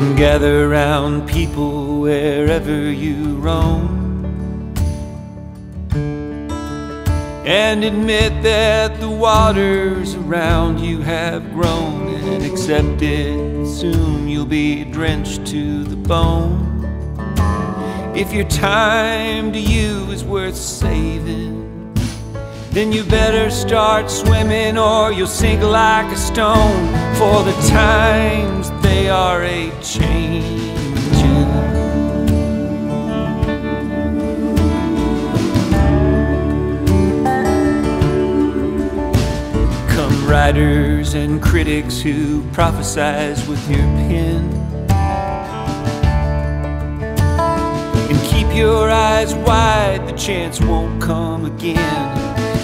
Gather round people wherever you roam. And admit that the waters around you have grown and accept it. Soon you'll be drenched to the bone. If your time to you is worth saving, then you better start swimming or you'll sink like a stone. For the times they are a changing. Come writers and critics who prophesize with your pen. And keep your eyes wide, the chance won't come again.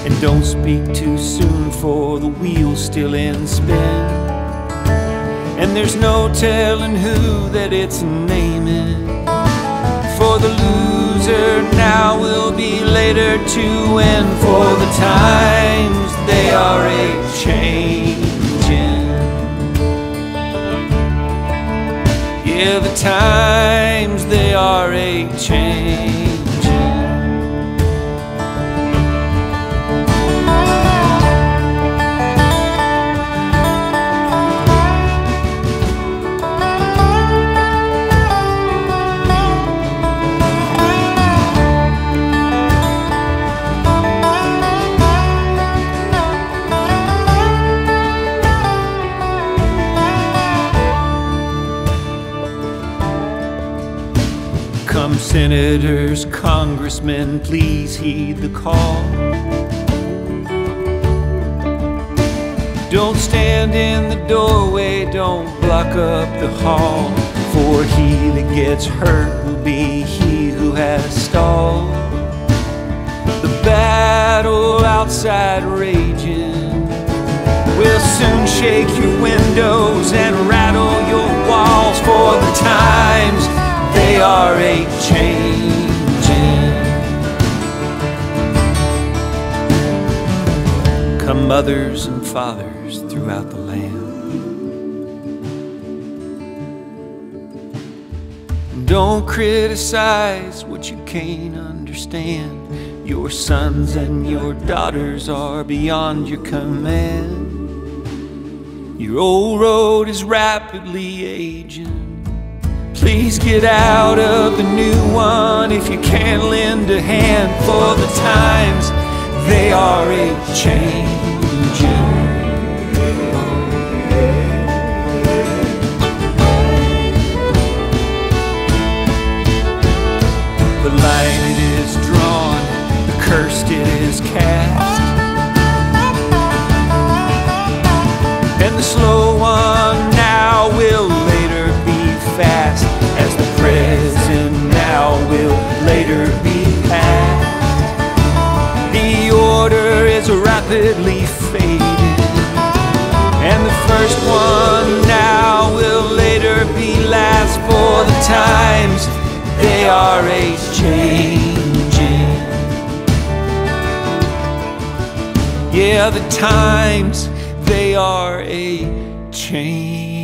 And don't speak too soon, for the wheel's still in spin. And there's no telling who that it's naming. For the loser now will be later to win. For the times they are a changing. Yeah, the times they are a changing. Senators, congressmen, please heed the call. Don't stand in the doorway, don't block up the hall. For he that gets hurt will be he who has stalled. The battle outside raging will soon shake your windows and rattle your walls. For the times mothers and fathers throughout the land. Don't criticize what you can't understand. Your sons and your daughters are beyond your command. Your old road is rapidly aging. Please get out of the new one if you can't lend a hand for the times they are a changing. The line it is drawn, the cursed it is cast. And the slow one now will later be fast, as the present now will later be past. The order is rapidly fading, and the first one now will later be last for the times they are a changing. Yeah, the times they are a change.